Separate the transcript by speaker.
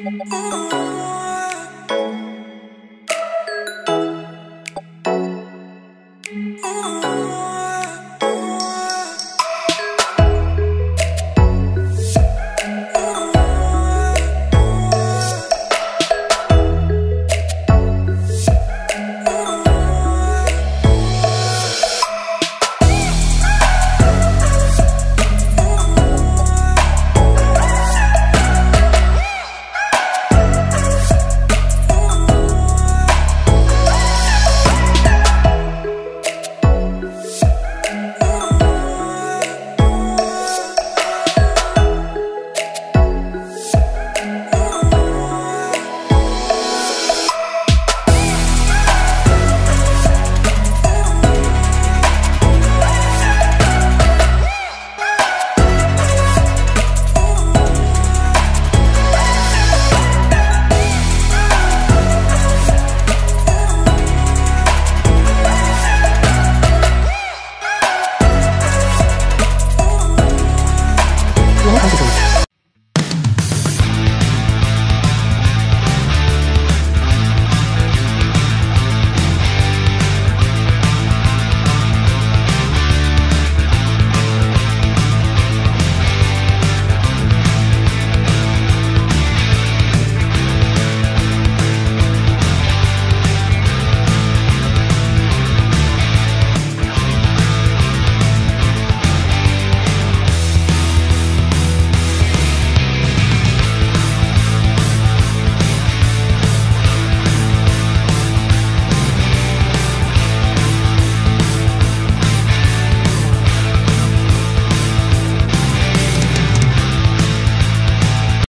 Speaker 1: Ooh.